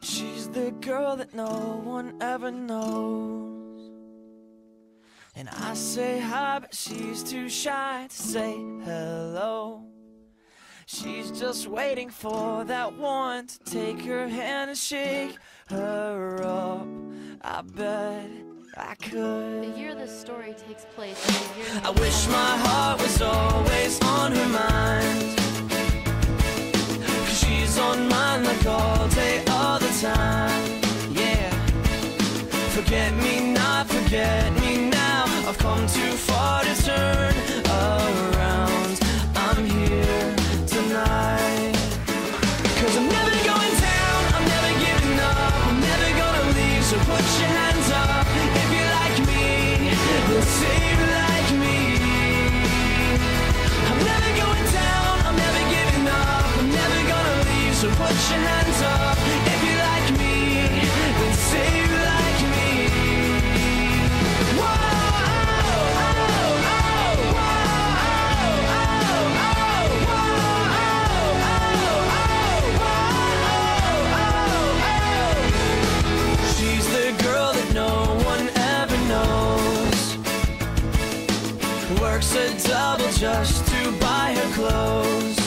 She's the girl that no one ever knows. And I say hi, but she's too shy to say hello. She's just waiting for that one to take her hand and shake her up. I bet I The could. year this story takes place the I wish my heart was always on her mind. Cause she's on mine like all Forget me not, forget me now. I've come too far to Works a double just to buy her clothes.